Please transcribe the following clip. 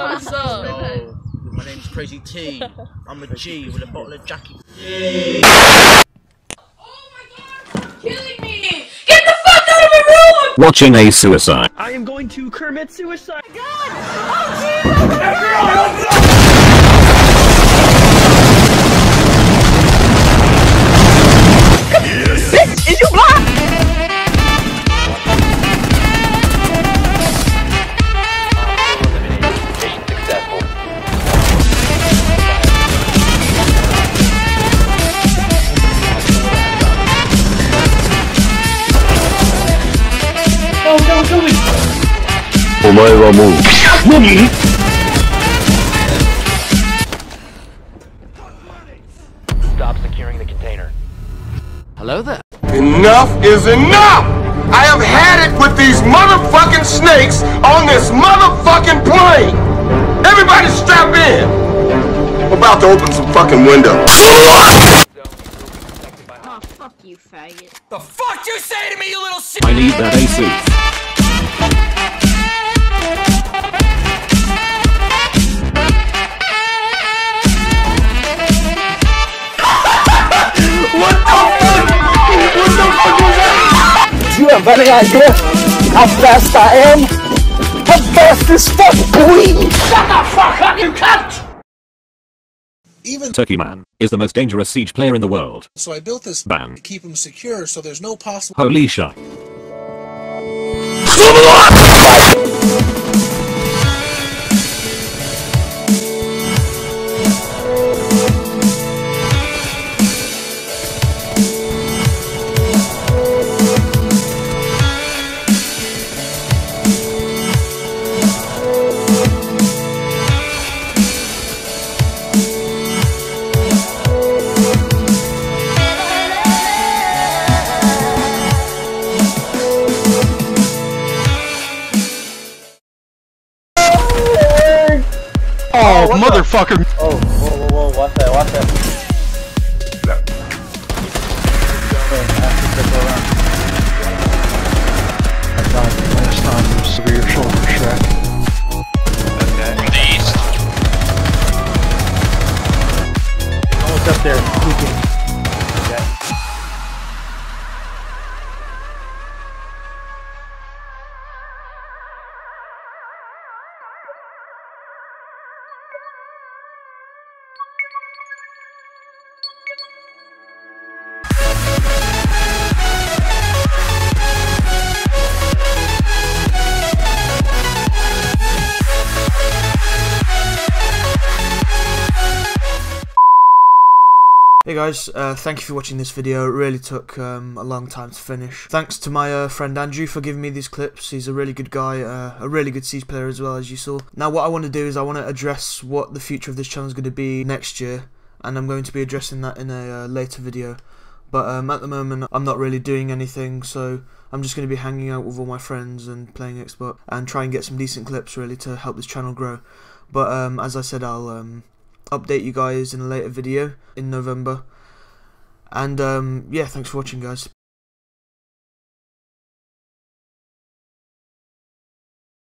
What's up? Oh, my name's Crazy T. I'm a G with a bottle of Jackie. Oh my god, you're killing me! Get the fuck out of my room! Watching a suicide. I am going to commit suicide. Bitch, お前はもう。何 Stop securing the container. Enough is enough! I have had it with these motherfucking snakes on this motherfucking plane! Everybody strap in! I'm about to open some fucking windows. Oh, fuck you, faggot. I need that AC. Any idea how fast I am? How fast is fuck, boy? Shut the fuck up, you cunt! Turkey Man is the most dangerous siege player in the world. So I built this Bam. to keep him secure so there's no possible Holy shit. Oh, oh motherfucker! Oh, whoa, whoa, whoa, watch that, watch that. I died last time, severe shoulder shrek. Oh, it's up there. Peeking. Hey guys, uh, thank you for watching this video. It really took um, a long time to finish. Thanks to my uh, friend Andrew for giving me these clips. He's a really good guy, uh, a really good Siege player as well, as you saw. Now what I want to do is I want to address what the future of this channel is going to be next year, and I'm going to be addressing that in a uh, later video. But um, at the moment, I'm not really doing anything, so I'm just going to be hanging out with all my friends and playing Xbox and try and get some decent clips really to help this channel grow. But um, as I said, I'll um, update you guys in a later video in November. And um, yeah, thanks for watching, guys.